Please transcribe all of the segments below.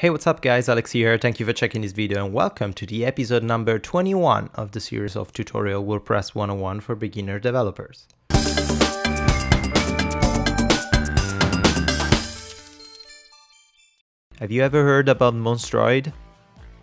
Hey, what's up guys, Alex here. Thank you for checking this video and welcome to the episode number 21 of the series of tutorial WordPress 101 for beginner developers. Have you ever heard about Monstroid?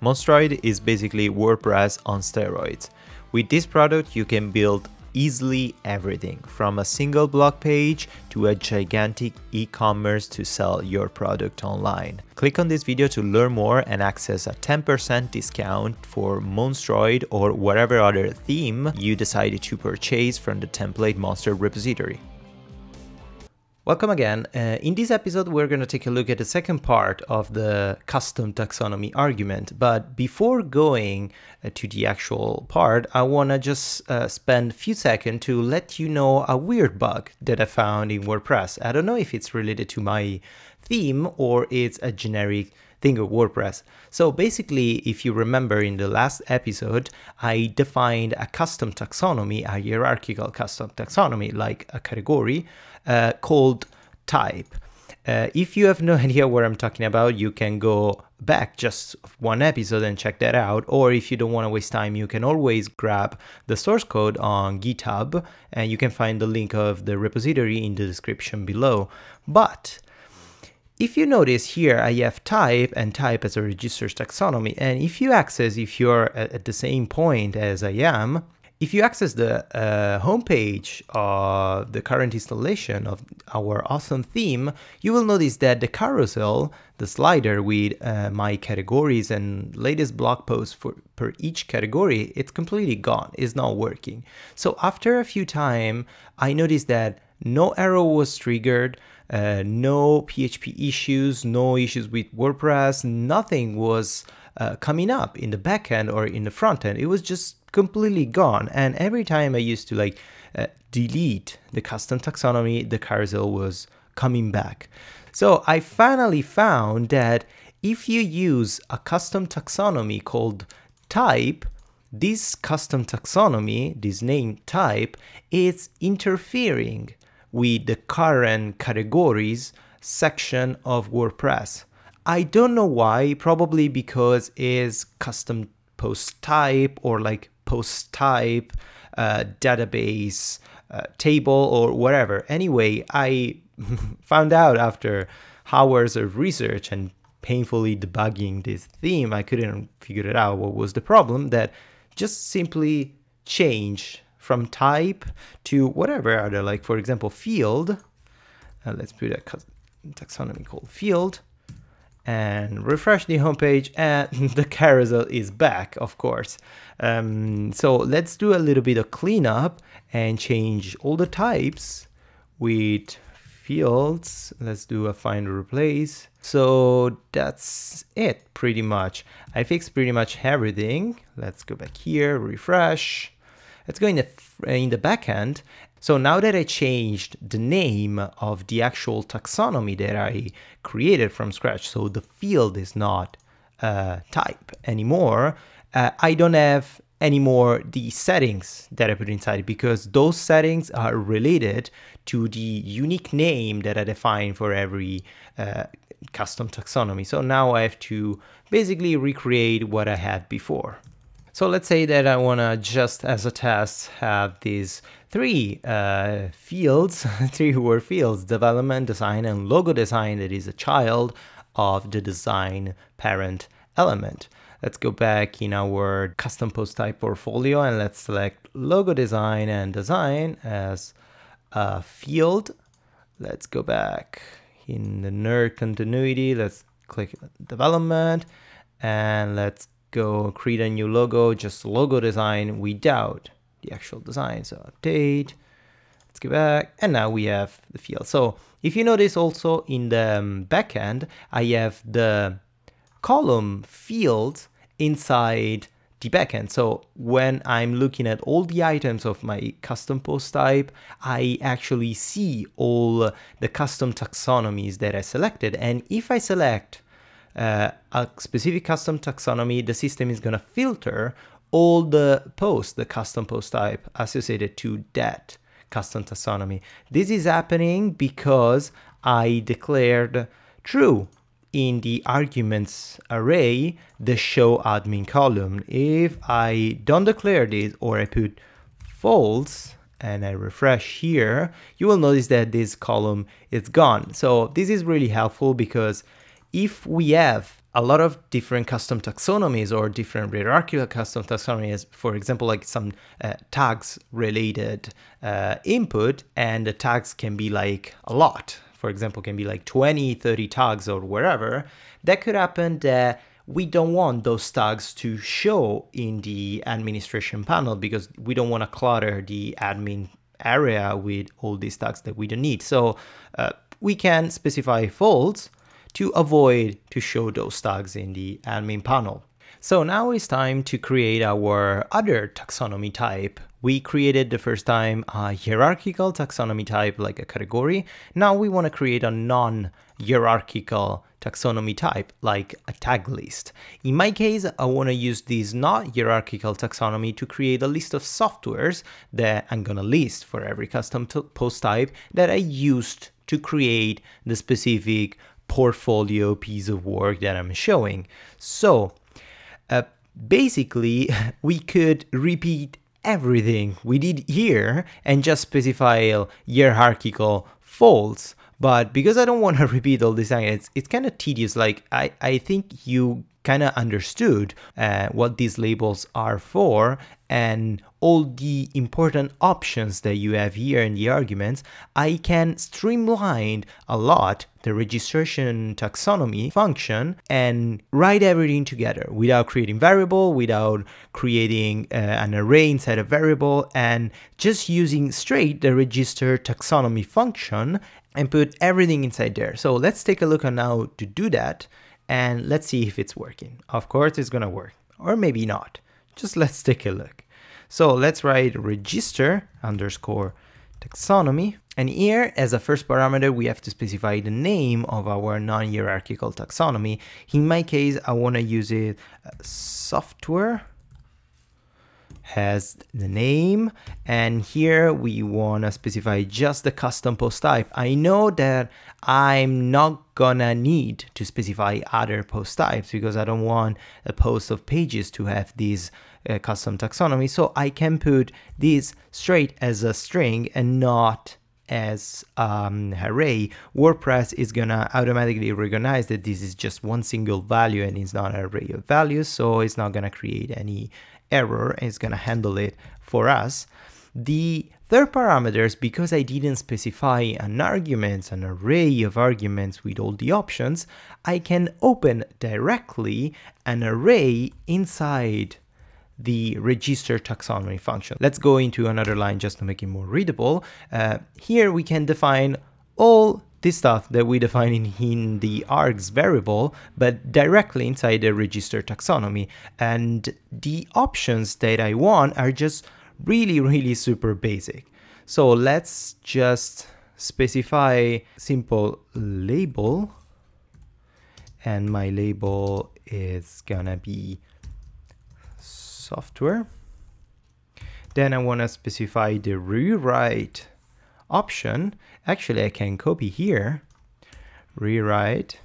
Monstroid is basically WordPress on steroids. With this product you can build easily everything from a single blog page to a gigantic e-commerce to sell your product online. Click on this video to learn more and access a 10% discount for Monstroid or whatever other theme you decided to purchase from the template monster repository. Welcome again. Uh, in this episode, we're going to take a look at the second part of the custom taxonomy argument. But before going uh, to the actual part, I want to just uh, spend a few seconds to let you know a weird bug that I found in WordPress. I don't know if it's related to my theme or it's a generic thing of WordPress. So basically, if you remember in the last episode, I defined a custom taxonomy, a hierarchical custom taxonomy, like a category uh, called type. Uh, if you have no idea what I'm talking about, you can go back just one episode and check that out. Or if you don't want to waste time, you can always grab the source code on GitHub and you can find the link of the repository in the description below. But if you notice here, I have type and type as a registered taxonomy. And if you access, if you're at the same point as I am, if you access the uh, homepage of the current installation of our awesome theme, you will notice that the carousel, the slider with uh, my categories and latest blog posts for per each category, it's completely gone, it's not working. So after a few time, I noticed that no error was triggered, uh, no PHP issues, no issues with WordPress, nothing was uh, coming up in the backend or in the front end. It was just completely gone. And every time I used to like uh, delete the custom taxonomy, the carousel was coming back. So I finally found that if you use a custom taxonomy called type, this custom taxonomy, this name type, is interfering with the current categories section of WordPress. I don't know why, probably because it's custom post type or like post type, uh, database, uh, table, or whatever. Anyway, I found out after hours of research and painfully debugging this theme, I couldn't figure it out what was the problem that just simply change from type to whatever other, like for example, field. Uh, let's put a taxonomy called field and refresh the homepage and the carousel is back, of course. Um, so let's do a little bit of cleanup and change all the types with fields. Let's do a find replace. So that's it pretty much. I fixed pretty much everything. Let's go back here, refresh. Let's go in the, in the backend so now that I changed the name of the actual taxonomy that I created from scratch, so the field is not uh, type anymore, uh, I don't have anymore the settings that I put inside because those settings are related to the unique name that I define for every uh, custom taxonomy. So now I have to basically recreate what I had before. So let's say that I want to just as a test have these three uh, fields, three word fields, development, design, and logo design that is a child of the design parent element. Let's go back in our custom post type portfolio and let's select logo design and design as a field. Let's go back in the nerd continuity. Let's click development and let's go create a new logo, just logo design without the actual design. So update, let's go back, and now we have the field. So if you notice also in the um, backend, I have the column field inside the backend. So when I'm looking at all the items of my custom post type, I actually see all the custom taxonomies that I selected. And if I select uh, a specific custom taxonomy, the system is going to filter all the posts, the custom post type associated to that custom taxonomy. This is happening because I declared true in the arguments array the show admin column. If I don't declare this or I put false and I refresh here, you will notice that this column is gone. So this is really helpful because if we have a lot of different custom taxonomies or different hierarchical custom taxonomies, for example, like some uh, tags related uh, input, and the tags can be like a lot. For example, can be like 20, 30 tags or wherever. That could happen that we don't want those tags to show in the administration panel because we don't want to clutter the admin area with all these tags that we don't need. So uh, we can specify false to avoid to show those tags in the admin panel. So now it's time to create our other taxonomy type. We created the first time a hierarchical taxonomy type like a category. Now we want to create a non-hierarchical taxonomy type like a tag list. In my case, I want to use this not hierarchical taxonomy to create a list of softwares that I'm going to list for every custom post type that I used to create the specific portfolio piece of work that I'm showing. So uh, basically, we could repeat everything we did here and just specify hierarchical false. But because I don't want to repeat all this it's, it's kind of tedious. Like, I, I think you kind of understood uh, what these labels are for and all the important options that you have here in the arguments, I can streamline a lot the registration taxonomy function and write everything together without creating variable, without creating uh, an array inside a variable, and just using straight the register taxonomy function and put everything inside there. So let's take a look on how to do that and let's see if it's working. Of course it's gonna work, or maybe not. Just let's take a look. So let's write register underscore taxonomy. And here, as a first parameter, we have to specify the name of our non-hierarchical taxonomy. In my case, I want to use it uh, software has the name and here we want to specify just the custom post type. I know that I'm not gonna need to specify other post types because I don't want a post of pages to have these uh, custom taxonomy so I can put this straight as a string and not as um, array, WordPress is gonna automatically recognize that this is just one single value and it's not an array of values, so it's not gonna create any error and it's gonna handle it for us. The third parameters, because I didn't specify an argument, an array of arguments with all the options, I can open directly an array inside the register taxonomy function. Let's go into another line just to make it more readable. Uh, here we can define all this stuff that we define in, in the args variable, but directly inside the register taxonomy. And the options that I want are just really, really super basic. So let's just specify simple label and my label is gonna be software. Then I want to specify the rewrite option. Actually, I can copy here, rewrite.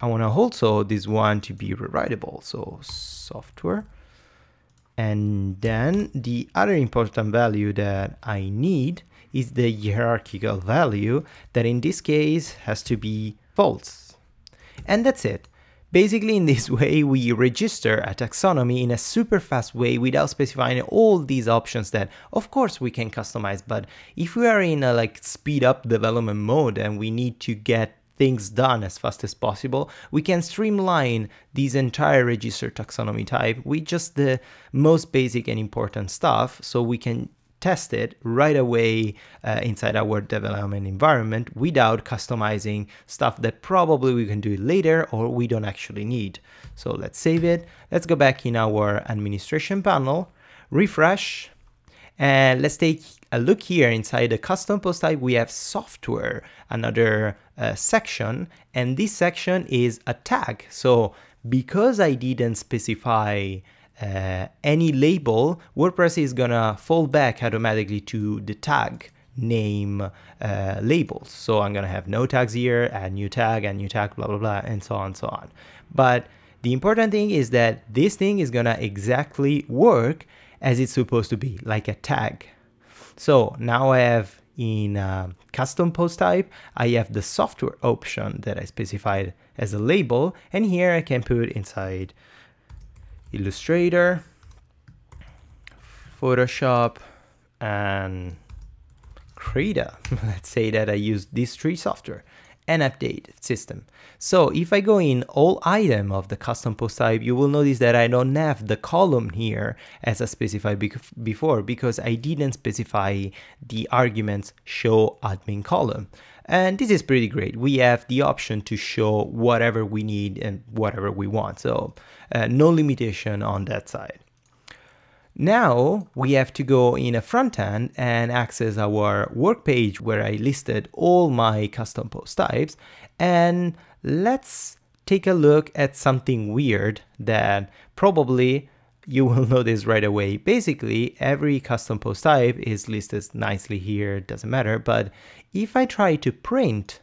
I want to also this one to be rewritable, so software. And then the other important value that I need is the hierarchical value that in this case has to be false. And that's it. Basically, in this way, we register a taxonomy in a super fast way without specifying all these options that, of course, we can customize. But if we are in a like speed up development mode and we need to get things done as fast as possible, we can streamline this entire register taxonomy type with just the most basic and important stuff so we can test it right away uh, inside our development environment without customizing stuff that probably we can do later or we don't actually need. So let's save it. Let's go back in our administration panel, refresh, and let's take a look here inside the custom post type. We have software, another uh, section, and this section is a tag. So because I didn't specify uh, any label, WordPress is gonna fall back automatically to the tag name uh, labels. So I'm gonna have no tags here, add new tag, add new tag, blah, blah, blah, and so on and so on. But the important thing is that this thing is gonna exactly work as it's supposed to be, like a tag. So now I have in uh, custom post type, I have the software option that I specified as a label. And here I can put inside Illustrator, Photoshop, and Krita. Let's say that I use these three software and update system. So if I go in all item of the custom post type, you will notice that I don't have the column here as I specified before because I didn't specify the arguments show admin column. And this is pretty great. We have the option to show whatever we need and whatever we want. So uh, no limitation on that side. Now we have to go in a front end and access our work page where I listed all my custom post types. And let's take a look at something weird that probably you will notice right away. Basically, every custom post type is listed nicely here, doesn't matter. But if I try to print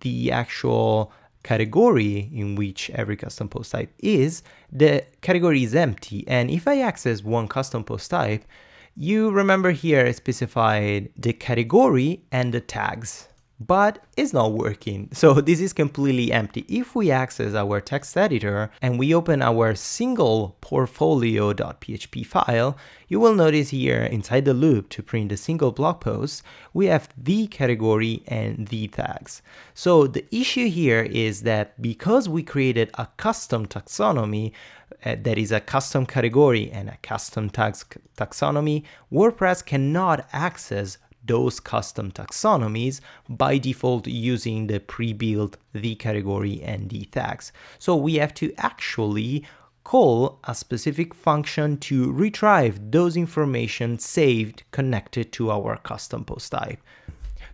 the actual category in which every custom post type is, the category is empty. And if I access one custom post type, you remember here I specified the category and the tags but it's not working. So this is completely empty. If we access our text editor and we open our single portfolio.php file, you will notice here inside the loop to print a single blog post, we have the category and the tags. So the issue here is that because we created a custom taxonomy, uh, that is a custom category and a custom tags taxonomy, WordPress cannot access those custom taxonomies by default using the pre-built the category and the tags. So we have to actually call a specific function to retrieve those information saved connected to our custom post type.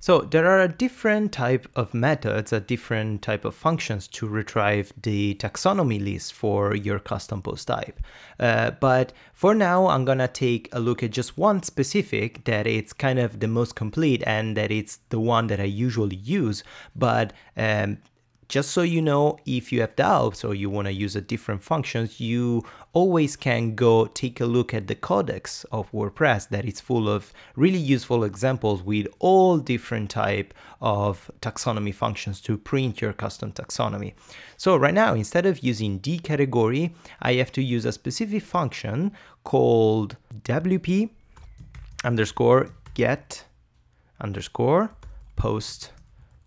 So there are a different type of methods, a different type of functions to retrieve the taxonomy list for your custom post type. Uh, but for now, I'm gonna take a look at just one specific that it's kind of the most complete and that it's the one that I usually use. But um, just so you know, if you have doubts or you want to use a different functions, you always can go take a look at the codex of WordPress that is full of really useful examples with all different type of taxonomy functions to print your custom taxonomy. So right now, instead of using the category, I have to use a specific function called WP underscore get underscore post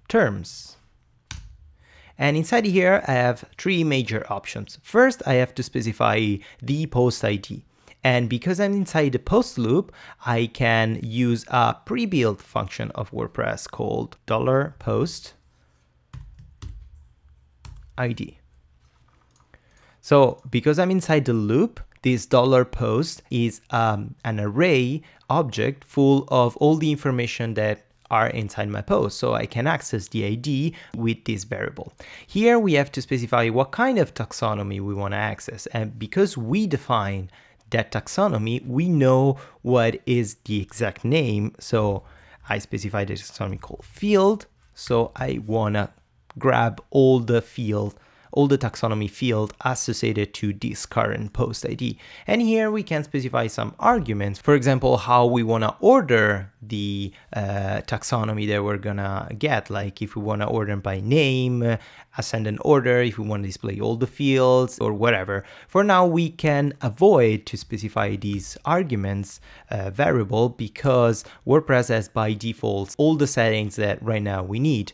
terms. And inside here, I have three major options. First, I have to specify the post ID. And because I'm inside the post loop, I can use a pre-built function of WordPress called $post ID. So because I'm inside the loop, this dollar post is um, an array object full of all the information that are inside my post. So I can access the ID with this variable. Here we have to specify what kind of taxonomy we want to access. And because we define that taxonomy, we know what is the exact name. So I specify the taxonomy called field. So I want to grab all the field all the taxonomy field associated to this current post ID. And here we can specify some arguments, for example, how we want to order the uh, taxonomy that we're gonna get, like if we want to order by name, ascendant order, if we want to display all the fields or whatever. For now, we can avoid to specify these arguments uh, variable because WordPress has by default all the settings that right now we need.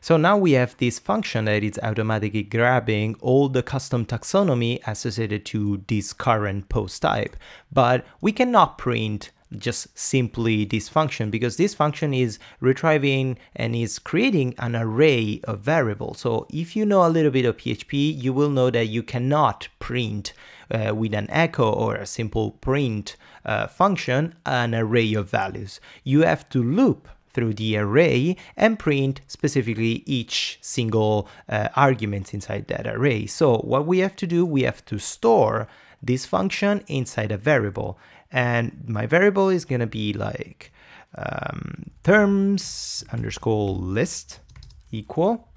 So now we have this function that is automatically grabbing all the custom taxonomy associated to this current post type, but we cannot print just simply this function because this function is retrieving and is creating an array of variables. So if you know a little bit of PHP, you will know that you cannot print uh, with an echo or a simple print uh, function an array of values. You have to loop through the array and print specifically each single uh, argument inside that array. So what we have to do, we have to store this function inside a variable. And my variable is going to be like um, terms underscore list equal.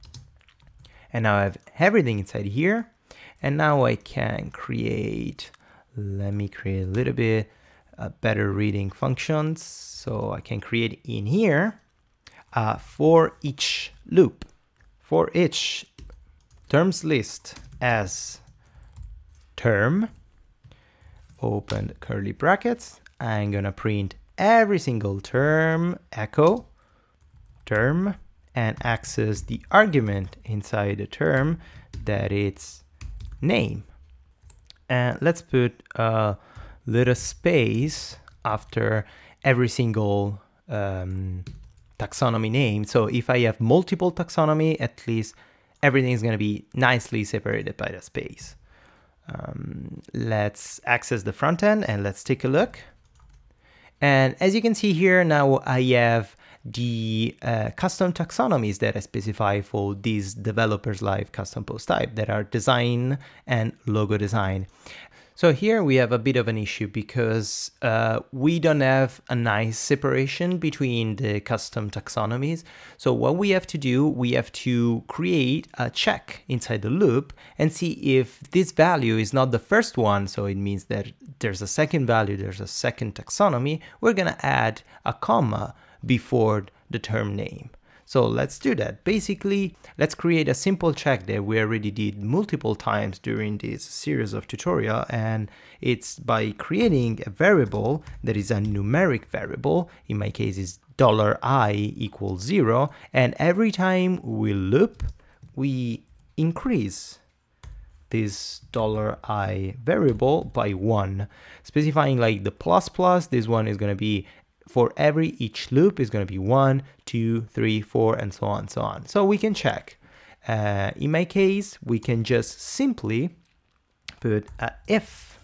And now I have everything inside here. And now I can create, let me create a little bit uh, better reading functions. So I can create in here uh, for each loop, for each terms list as term, open curly brackets. I'm gonna print every single term echo term and access the argument inside the term that it's name. And let's put a little space after every single um, taxonomy name. So if I have multiple taxonomy, at least everything is going to be nicely separated by the space. Um, let's access the front end and let's take a look. And as you can see here, now I have the uh, custom taxonomies that I specify for these developers live custom post type that are design and logo design. So here we have a bit of an issue because uh, we don't have a nice separation between the custom taxonomies. So what we have to do, we have to create a check inside the loop and see if this value is not the first one. So it means that there's a second value, there's a second taxonomy. We're gonna add a comma before the term name. So let's do that. Basically, let's create a simple check that we already did multiple times during this series of tutorial. And it's by creating a variable that is a numeric variable. In my case, is $i equals zero. And every time we loop, we increase this $i variable by one, specifying like the plus plus, this one is going to be for every each loop is going to be one, two, three, four, and so on, so on. So we can check. Uh, in my case, we can just simply put if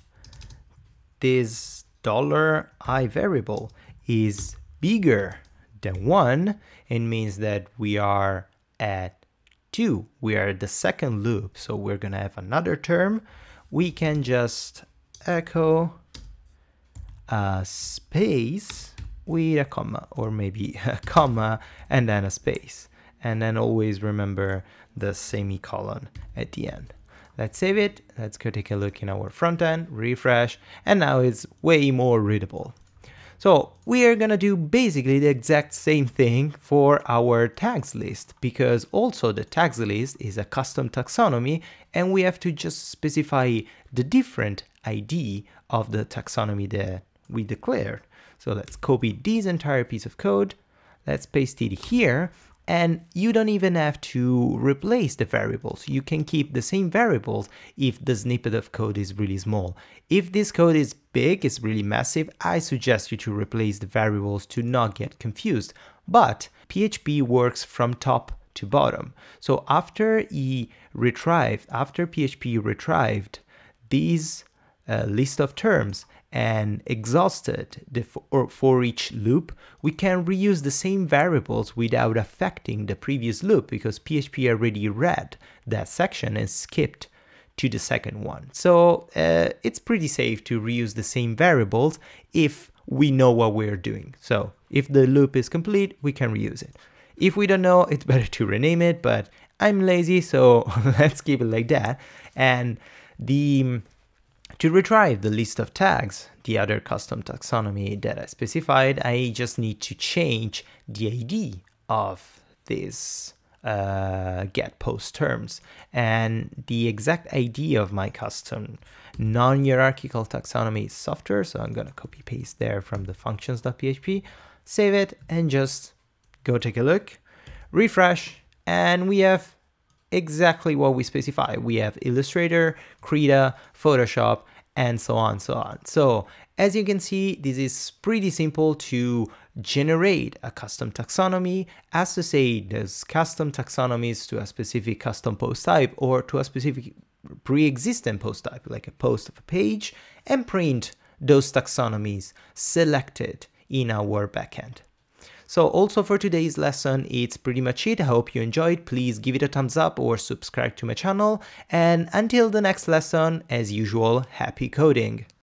this dollar $i variable is bigger than one, it means that we are at two. We are at the second loop, so we're gonna have another term. We can just echo a space with a comma or maybe a comma and then a space and then always remember the semicolon at the end. Let's save it. Let's go take a look in our front end, refresh, and now it's way more readable. So we are gonna do basically the exact same thing for our tags list because also the tags list is a custom taxonomy and we have to just specify the different ID of the taxonomy that we declared. So let's copy this entire piece of code. Let's paste it here. And you don't even have to replace the variables. You can keep the same variables if the snippet of code is really small. If this code is big, it's really massive, I suggest you to replace the variables to not get confused. But PHP works from top to bottom. So after he retrieved, after PHP retrieved these uh, list of terms and exhausted for, for each loop, we can reuse the same variables without affecting the previous loop because PHP already read that section and skipped to the second one. So uh, it's pretty safe to reuse the same variables if we know what we're doing. So if the loop is complete, we can reuse it. If we don't know, it's better to rename it, but I'm lazy, so let's keep it like that. And the to retrieve the list of tags, the other custom taxonomy that I specified, I just need to change the ID of this uh, get post terms. And the exact ID of my custom non-hierarchical taxonomy software. So I'm going to copy paste there from the functions.php, save it and just go take a look, refresh, and we have exactly what we specify. We have Illustrator, Krita, Photoshop, and so on, so on. So as you can see, this is pretty simple to generate a custom taxonomy as to say there's custom taxonomies to a specific custom post type or to a specific pre-existing post type, like a post of a page, and print those taxonomies selected in our backend. So also for today's lesson, it's pretty much it. I hope you enjoyed. Please give it a thumbs up or subscribe to my channel. And until the next lesson, as usual, happy coding!